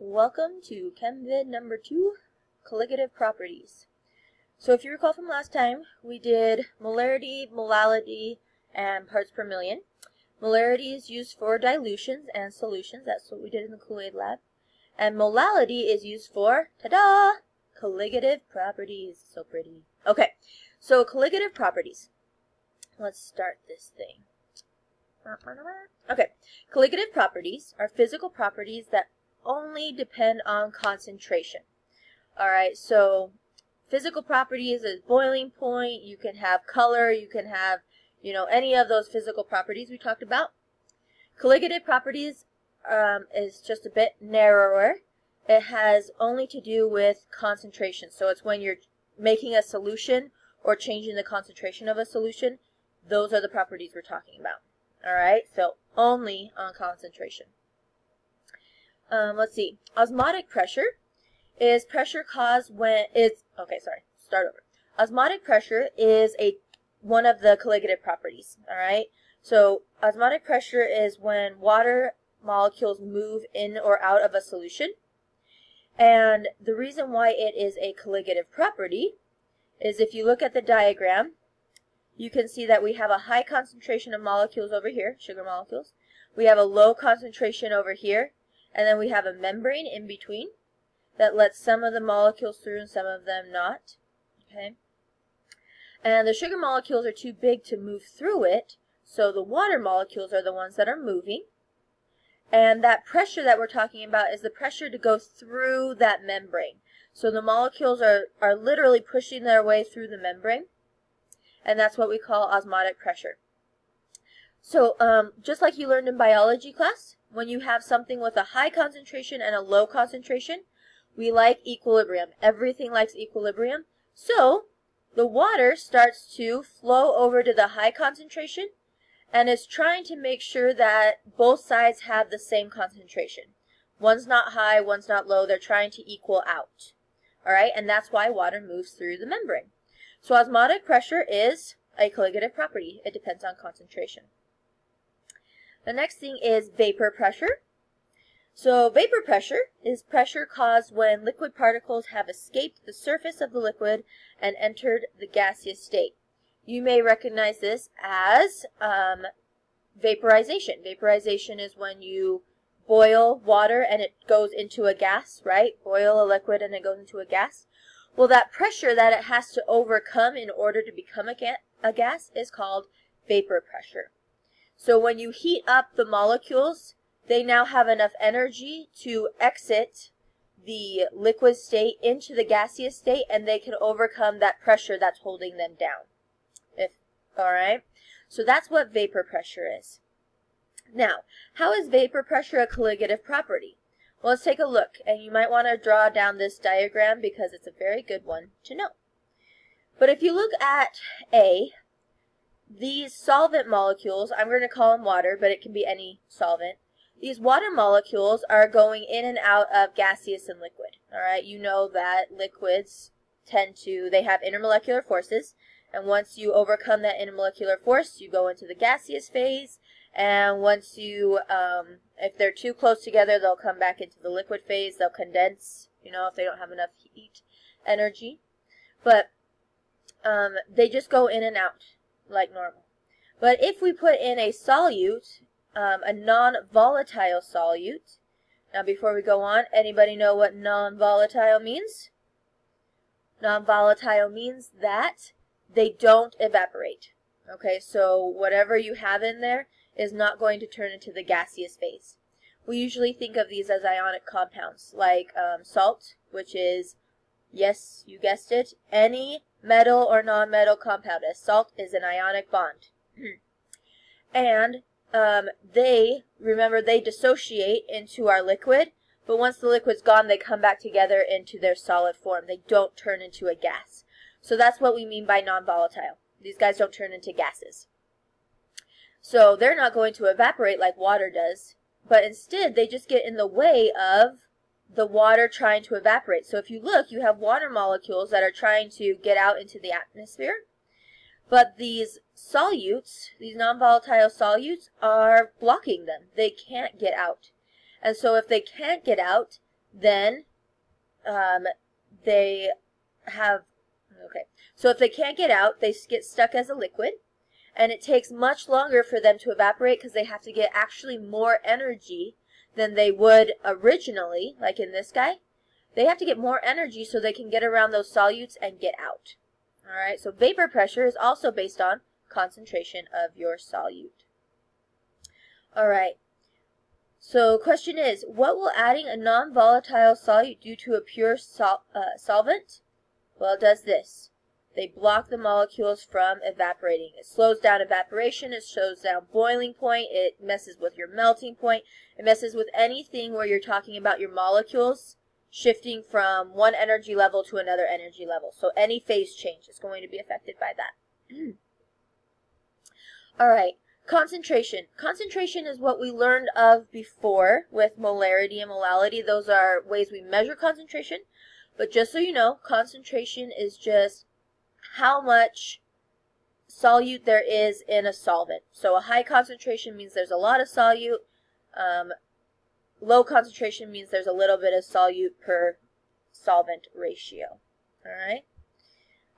Welcome to ChemVid number two, colligative properties. So if you recall from last time, we did molarity, molality, and parts per million. Molarity is used for dilutions and solutions. That's what we did in the Kool-Aid lab. And molality is used for, ta-da, colligative properties. So pretty. Okay, so colligative properties. Let's start this thing. Okay, colligative properties are physical properties that only depend on concentration. Alright, so physical properties is boiling point, you can have color, you can have, you know, any of those physical properties we talked about. Colligative properties um, is just a bit narrower. It has only to do with concentration. So it's when you're making a solution or changing the concentration of a solution. Those are the properties we're talking about. Alright, so only on concentration. Um, let's see. Osmotic pressure is pressure caused when it's okay. Sorry, start over. Osmotic pressure is a one of the colligative properties. All right. So osmotic pressure is when water molecules move in or out of a solution. And the reason why it is a colligative property is if you look at the diagram, you can see that we have a high concentration of molecules over here, sugar molecules. We have a low concentration over here, and then we have a membrane in between that lets some of the molecules through and some of them not. Okay. And the sugar molecules are too big to move through it, so the water molecules are the ones that are moving. And that pressure that we're talking about is the pressure to go through that membrane. So the molecules are, are literally pushing their way through the membrane. And that's what we call osmotic pressure. So um, just like you learned in biology class, when you have something with a high concentration and a low concentration, we like equilibrium. Everything likes equilibrium. So the water starts to flow over to the high concentration and is trying to make sure that both sides have the same concentration. One's not high, one's not low. They're trying to equal out. All right, and that's why water moves through the membrane. So osmotic pressure is a colligative property. It depends on concentration. The next thing is vapor pressure. So vapor pressure is pressure caused when liquid particles have escaped the surface of the liquid and entered the gaseous state. You may recognize this as um, vaporization. Vaporization is when you boil water and it goes into a gas, right? Boil a liquid and it goes into a gas. Well, that pressure that it has to overcome in order to become a, ga a gas is called vapor pressure. So when you heat up the molecules, they now have enough energy to exit the liquid state into the gaseous state and they can overcome that pressure that's holding them down. If all right? So that's what vapor pressure is. Now, how is vapor pressure a colligative property? Well, let's take a look, and you might want to draw down this diagram because it's a very good one to know. But if you look at A, these solvent molecules, I'm going to call them water, but it can be any solvent. These water molecules are going in and out of gaseous and liquid. All right, you know that liquids tend to, they have intermolecular forces. And once you overcome that intermolecular force, you go into the gaseous phase. And once you, um, if they're too close together, they'll come back into the liquid phase. They'll condense, you know, if they don't have enough heat energy. But um, they just go in and out like normal. But if we put in a solute, um, a non-volatile solute. Now before we go on, anybody know what non-volatile means? Non-volatile means that they don't evaporate. Okay, so whatever you have in there is not going to turn into the gaseous phase. We usually think of these as ionic compounds, like um, salt, which is, yes, you guessed it, any metal or non-metal compound. A salt is an ionic bond. and um, they, remember, they dissociate into our liquid, but once the liquid's gone, they come back together into their solid form. They don't turn into a gas. So that's what we mean by non-volatile. These guys don't turn into gases. So they're not going to evaporate like water does, but instead they just get in the way of the water trying to evaporate. So if you look, you have water molecules that are trying to get out into the atmosphere, but these solutes, these non-volatile solutes, are blocking them. They can't get out. And so if they can't get out, then um, they have, okay, so if they can't get out, they get stuck as a liquid, and it takes much longer for them to evaporate because they have to get actually more energy than they would originally, like in this guy. They have to get more energy so they can get around those solutes and get out. All right, so vapor pressure is also based on concentration of your solute. All right, so question is, what will adding a non-volatile solute do to a pure sol uh, solvent? Well, it does this. They block the molecules from evaporating. It slows down evaporation, it slows down boiling point, it messes with your melting point, it messes with anything where you're talking about your molecules shifting from one energy level to another energy level. So any phase change is going to be affected by that. All right, Concentration. Concentration is what we learned of before with molarity and molality. Those are ways we measure concentration. But just so you know, concentration is just how much solute there is in a solvent. So a high concentration means there's a lot of solute. Um, low concentration means there's a little bit of solute per solvent ratio. All right.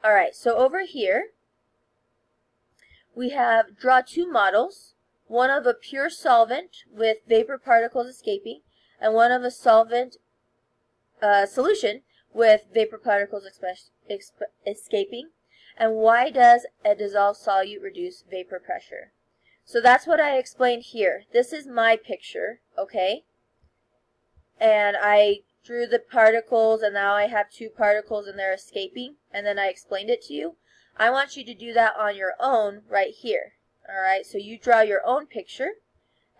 All right. So over here, we have draw two models, one of a pure solvent with vapor particles escaping, and one of a solvent uh, solution with vapor particles escaping. And why does a dissolved solute reduce vapor pressure? So that's what I explained here. This is my picture, okay? And I drew the particles, and now I have two particles and they're escaping, and then I explained it to you. I want you to do that on your own right here. All right, so you draw your own picture,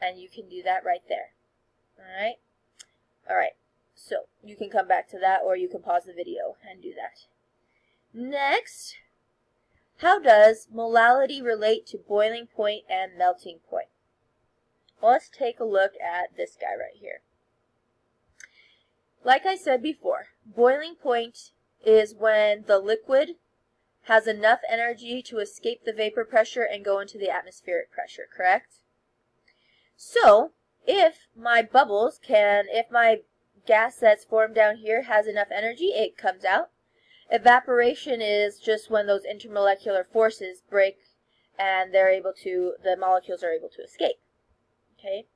and you can do that right there. All right, all right. So you can come back to that, or you can pause the video and do that. Next, how does molality relate to boiling point and melting point? Well, let's take a look at this guy right here. Like I said before, boiling point is when the liquid has enough energy to escape the vapor pressure and go into the atmospheric pressure, correct? So, if my bubbles can, if my gas that's formed down here has enough energy, it comes out. Evaporation is just when those intermolecular forces break and they're able to, the molecules are able to escape. Okay?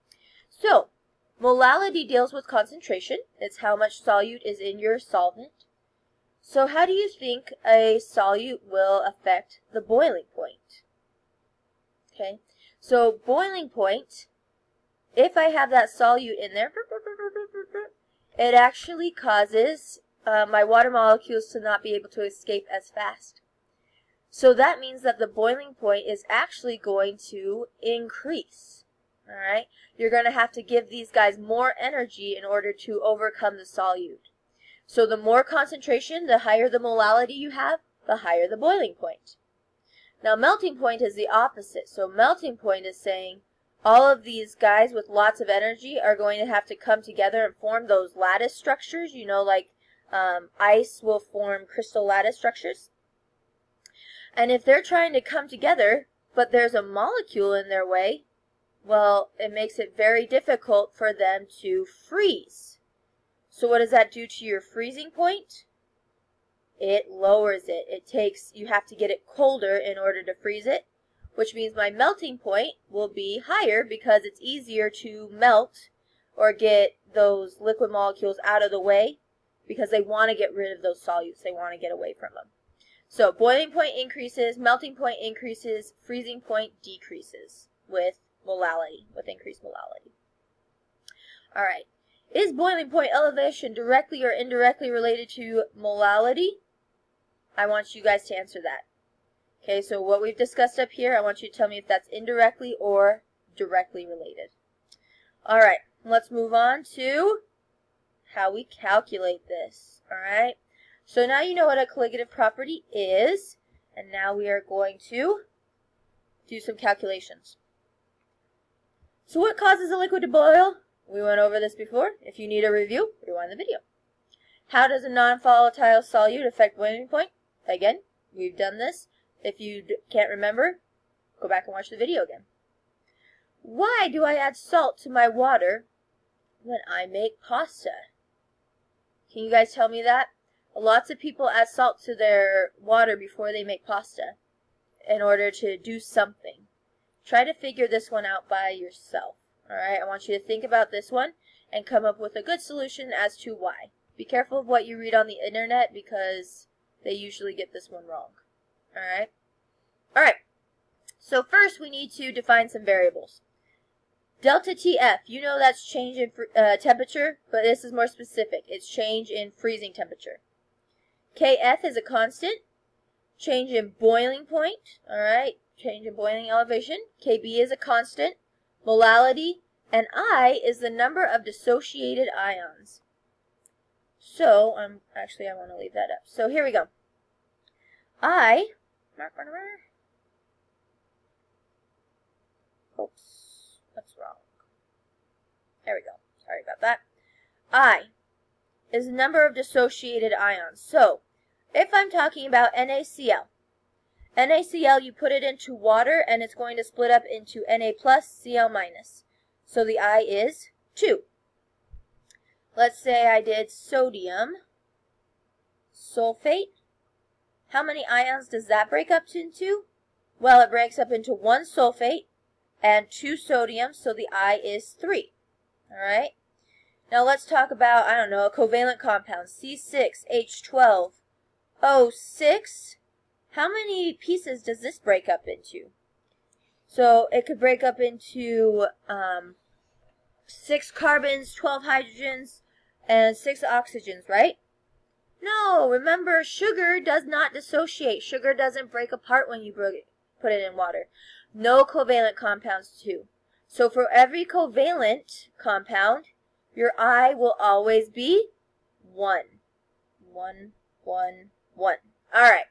So, molality deals with concentration. It's how much solute is in your solvent. So how do you think a solute will affect the boiling point? Okay, so boiling point, if I have that solute in there, it actually causes uh, my water molecules to not be able to escape as fast. So that means that the boiling point is actually going to increase. Alright? You're going to have to give these guys more energy in order to overcome the solute. So the more concentration, the higher the molality you have, the higher the boiling point. Now melting point is the opposite. So melting point is saying all of these guys with lots of energy are going to have to come together and form those lattice structures. You know, like um, ice will form crystal lattice structures. And if they're trying to come together, but there's a molecule in their way, well, it makes it very difficult for them to freeze. So what does that do to your freezing point? It lowers it. It takes, you have to get it colder in order to freeze it, which means my melting point will be higher because it's easier to melt or get those liquid molecules out of the way because they want to get rid of those solutes. They want to get away from them. So boiling point increases, melting point increases, freezing point decreases with molality, with increased molality. All right. Is boiling point elevation directly or indirectly related to molality? I want you guys to answer that. Okay, so what we've discussed up here, I want you to tell me if that's indirectly or directly related. All right, let's move on to how we calculate this. All right, so now you know what a colligative property is, and now we are going to do some calculations. So what causes a liquid to boil? We went over this before. If you need a review, rewind the video. How does a non-volatile solute affect boiling point? Again, we've done this. If you can't remember, go back and watch the video again. Why do I add salt to my water when I make pasta? Can you guys tell me that? Lots of people add salt to their water before they make pasta in order to do something. Try to figure this one out by yourself. Alright, I want you to think about this one and come up with a good solution as to why. Be careful of what you read on the internet because they usually get this one wrong. Alright? Alright, so first we need to define some variables. Delta TF, you know that's change in uh, temperature, but this is more specific. It's change in freezing temperature. KF is a constant. Change in boiling point, alright, change in boiling elevation. KB is a constant. Molality, and I is the number of dissociated ions. So, um, actually I want to leave that up. So here we go. I, mark, mark, mark, Oops? There we go. Sorry about that. I is the number of dissociated ions. So, if I'm talking about NaCl, NaCl, you put it into water and it's going to split up into Na plus, Cl minus. So the I is 2. Let's say I did sodium sulfate. How many ions does that break up into? Well, it breaks up into one sulfate and two sodium, so the I is 3. Alright? Now let's talk about, I don't know, a covalent compound, C6H12O6. How many pieces does this break up into? So it could break up into um, 6 carbons, 12 hydrogens, and 6 oxygens, right? No, remember, sugar does not dissociate. Sugar doesn't break apart when you put it in water no covalent compounds too. So for every covalent compound, your I will always be 1. 1, 1, 1. Alright.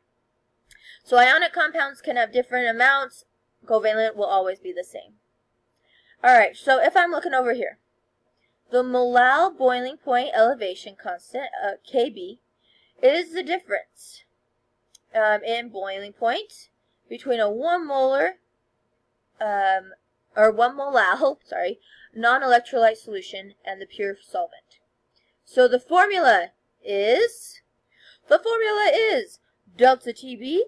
So ionic compounds can have different amounts. Covalent will always be the same. Alright, so if I'm looking over here, the molal boiling point elevation constant, uh, Kb, is the difference um, in boiling point between a 1 molar um, or 1 molal, sorry, non-electrolyte solution and the pure solvent. So the formula is, the formula is delta TB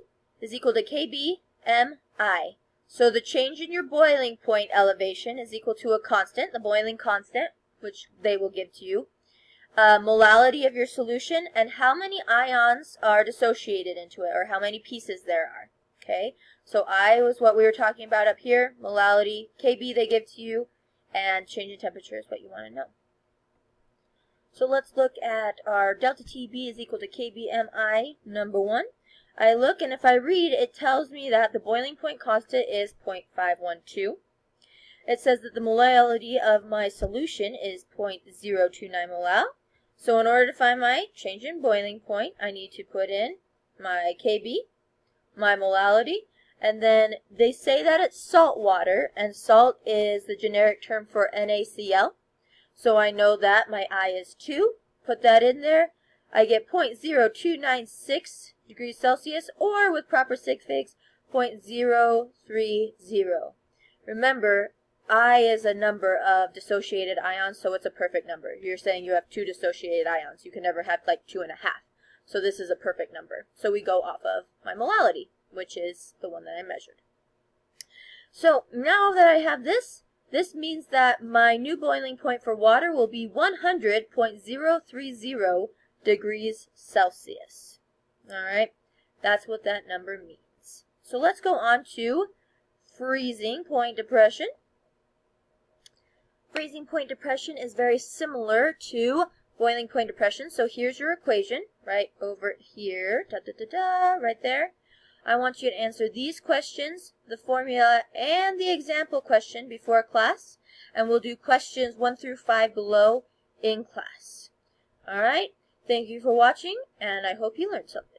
is equal to KBMI. So the change in your boiling point elevation is equal to a constant, the boiling constant, which they will give to you, uh, molality of your solution, and how many ions are dissociated into it, or how many pieces there are. Okay, so I was what we were talking about up here, molality, Kb they give to you, and change in temperature is what you want to know. So let's look at our delta TB is equal to KBMI, number one. I look, and if I read, it tells me that the boiling point constant is 0.512. It says that the molality of my solution is 0.029 molal. So in order to find my change in boiling point, I need to put in my Kb, my molality, and then they say that it's salt water, and salt is the generic term for NaCl. So I know that my I is 2. Put that in there. I get 0.0296 degrees Celsius, or with proper sig figs, 0.030. Remember, I is a number of dissociated ions, so it's a perfect number. You're saying you have two dissociated ions. You can never have like two and a half. So this is a perfect number. So we go off of my molality which is the one that I measured. So now that I have this, this means that my new boiling point for water will be 100.030 degrees Celsius. Alright, that's what that number means. So let's go on to freezing point depression. Freezing point depression is very similar to boiling point depression. So here's your equation, right over here, da da da da, right there. I want you to answer these questions, the formula, and the example question before class, and we'll do questions 1 through 5 below in class. Alright, thank you for watching, and I hope you learned something.